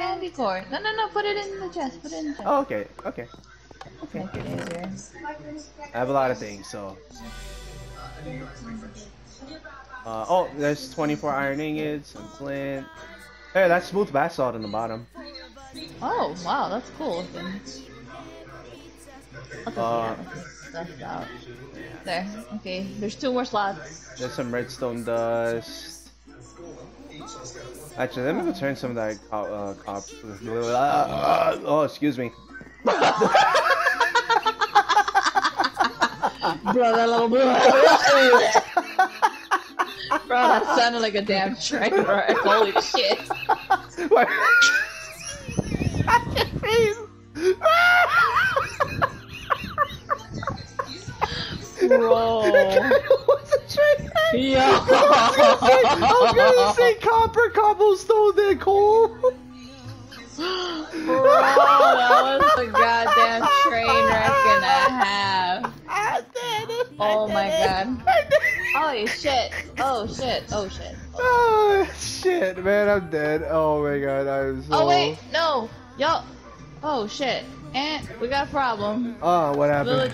candy core. No, no, no, put it in the chest. Put it in the chest. Oh, okay, okay. Okay. Make it easier. I have a lot of things, so. Uh, oh, there's 24 iron ingots, some flint. Hey, that's smooth basalt in the bottom. Oh, wow, that's cool looking. Okay, Uh, stuff out. There. Okay, there's two more slots. There's some redstone dust. Actually, let me return some of that cop. Uh, cop oh, excuse me. Bro, that little Bro, that sounded like a damn train wreck. Holy shit. What? Bro. What's a train? Yo. I was gonna say copper cobblestone then coal. Bro, that was a goddamn train wreck and a half. I oh did it. Oh I my it. God. I did it. Holy shit. Oh shit. Oh shit. Oh shit, man, I'm dead. Oh my god, I'm so. Oh wait, no. Yo. Oh shit. And we got a problem. Oh, what happened? Village